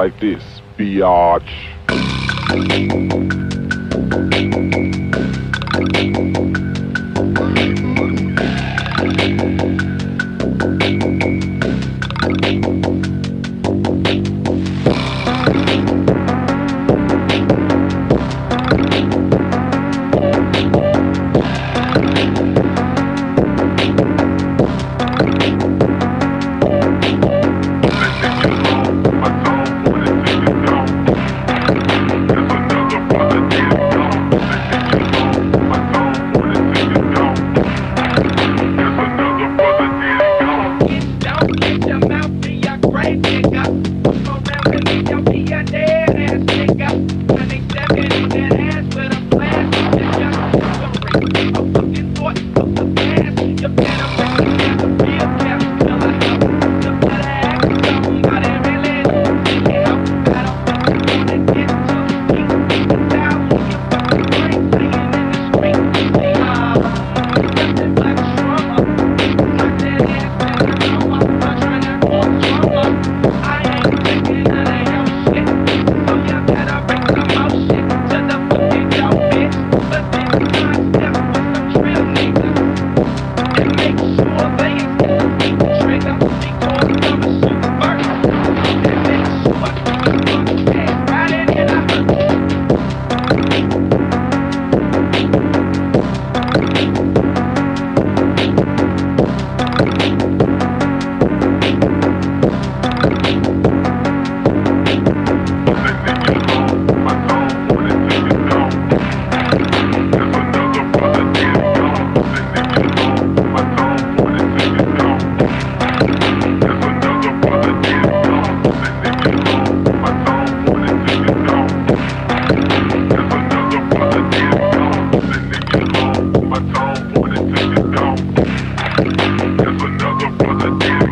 like this, biatch. Another brother dead.